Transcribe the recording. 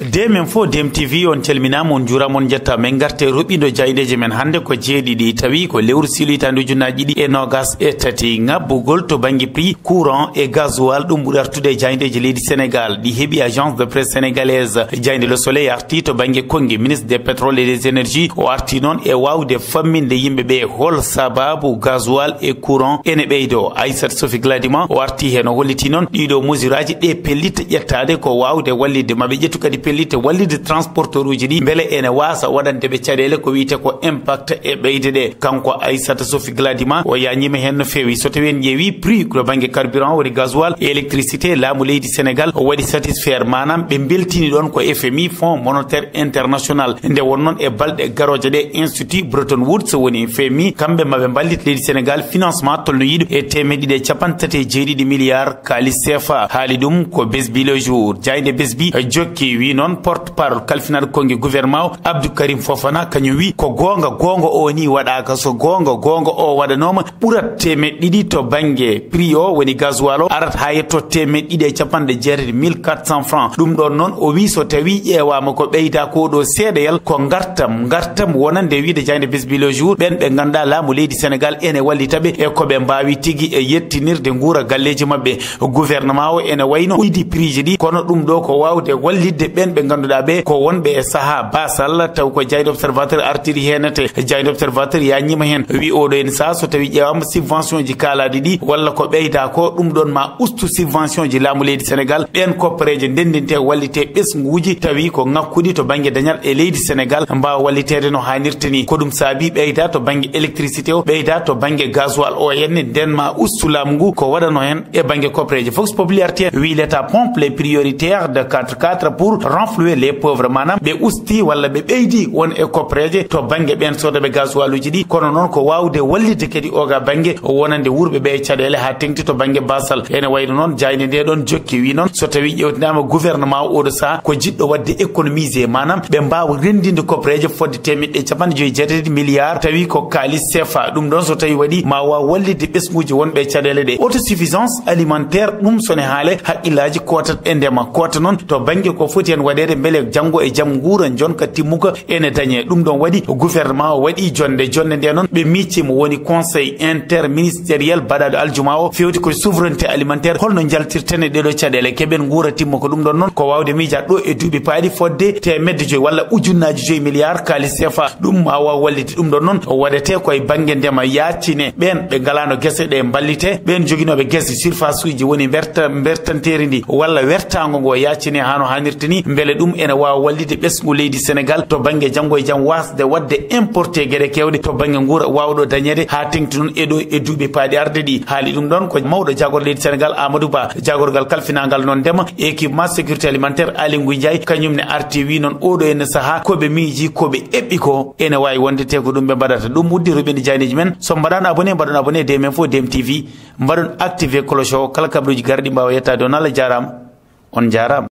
de men dem tv on calminama on juurama on jetta min garte roɓɓido jayideji men hannde ko jeeɗiɗi. Tawi ko lewru silu hitande ujunnaji ɗiɗi e nogas e tati ŋabbugol to banggue prix courant e gasoil ɗum ɓuuri artude e jayideji leydi sénégal. Ɗi heeɓi agence de presse sénégalaise. Jayde le soleil arti to banggue kongi ministre des pétrole et des énergies. O arti noon e wawde famminde yimɓeɓe hol sababu gasoil e courant ene ɓeydo. Aissat sofi gladima o arti hen o holliti noon ɗiɗo mesure aji ɗe pellita ƴettade ko wawde wallidde maɓe ƴettu kadi pellite wallide transporteur uji ɗi. Beele ene wasa waɗande ɓe caɗele ko wiyete ko impact e ɓeyde ɗe. Kanko aissata sofi gladima o yañima hen no fewi. So tawi en ƴeewi prix to banggue carburant woni gasoil e électricité laamu leydi sénégal o waɗi satisfaire. Manam ɓe beltini ɗon ko fmi fonds monétaire international. Nde wonnoon e balɗe garoje ɗe institut breton woods woni fmi kamɓe maɓe ballit leydi sénégal financement tolno yiɗi e temeɗiɗi e capantati e jeeɗiɗi milliard kalis sefa haali ɗum ko besbi le jour. Jaynde besbi jokki wino noon porte parole kalfinaɗo kongi gouvernement o abdou karim fofana kañum wi ko gonga gonga o ni waɗaka so gonga gonga o waɗanoma ɓurat temeɗ ɗiɗi to banggue prix o woni gasoil o arat ha yetto temeɗ ɗiɗi e capanɗe jeetati 1400 francs. Ɗum ɗon noon o wi so tawi ƴewama ko ɓeyda ko ɗo seeɗayal ko gartam gartam wonande wiide jangde bisbile jour. Ɓen ɓe ganduɗa laamu leydi sénégal ene wallitaɓe e koɓe mbawi tigui e yettinirde guura galleji mabɓe gouvernement o ene wayno ɓuydi prix ji ɗi kono ɗum ɗo ko wawde wallidde ɓen hen ɓe ganduɗa ɓe ko wonɓe e saaha basal taw ko jayde observateur artiri henete jayde observateur yañima hen wi oɗo en saaha so tawi ƴewama subvention ji kalaɗi ɗi walla ko ɓeyda ko ɗum ɗon ma ustu subvention ji laamu leydi sénégal ɓen koppareje ndendinte wallite ɓesguji tawi ko ŋakkuɗi to banggue dañal e leydi sénégal mbawa wallitede no hannirta ni ko ɗum saabi ɓeyda to banggue électricité o ɓeyda to banggue gasoil o henne nden ma ustu laamu ngu ko waɗano hen e banggue koppareje fox populaire wi l'état pompe les prioritaires de 4 4 pour renflouer les pauvres. Manam ɓe usti walla ɓe ɓeydi won e kopreje to banggue ɓen sodoɓe gasoiluji ɗi. Kono noon ko wawde wallide kadi oga banggue wonande wurɓe ɓe e caɗele ha tengti to banggue basal. Ene wayno noon jayde nde ɗon jokki wi noon. So tawi ƴewtinama gouvernement oɗo saaha ko jiɗɗo wadde économisé. Manam ɓe mbawa rendinde kopreje fodde temedɗe e capanɗe joyi jeetati milliard. Tawi ko kalis sefa ɗum ɗon so tawi waɗi ma waw wallide ɓesguji wonɓe e caɗele ɗe. Autosuffisance alimentaire ɗum sone haale haqqillaji kotat e ndema. Kota noon to banggue ko foti hen waɗede beele janggo e jaam guura jonka timmuka ene dañe. Ɗum ɗon waɗi gouvernement o waɗi jonde. Jonde nde noon ɓe miccimo woni conseil interministériel baɗaɗo aljuma o. Fewti koye souveraineté alimentaire. Holno jaltirtene ɗeɗo caɗele. Keɓen guura timmo ko ɗum ɗon noon ko wawde miijat ɗo e duuɓi paaɗi fodde temedde joyi walla ujunnaji joyi milliard kalis sefa ɗum ma waw wallide ɗum ɗon noon waɗete koye banggue ndema yaccine ɓen ɓe galano guese ɗe ballite ɓen joguinoɓe guese surface uji woni berta bertanteri ndi walla wertago ngo yaccine hano hannirta ni. beele ɗum ene wawa wallide ɓesgu leydi sénégal to banggue janggo e jaam wasde wadde importé gueɗe kewɗe. To banggue guura wawɗo dañede ha tengti noon eɗo e duuɓi paaɗi arde ɗi. Haali ɗum ɗon ko mawɗo jagor leydi sénégal amadou ba. Jagorgal kalfinagal noon ndema. Équipement sécurité alimentaire ali ngou ndiaye. Kañumne arti wi noon oɗo ene saaha koɓe miiji koɓe eɓɓi ko ene wawi wondete ko ɗum ɓe mbaɗata. Ɗum uddi uddiroɓeni jayniji men. So mbaɗano abonné mbaɗon abonné de men fof dem tv mbaɗon activé cloche o. Kala kabaruji garɗi mbawa yettade on. Allah jarama on jarama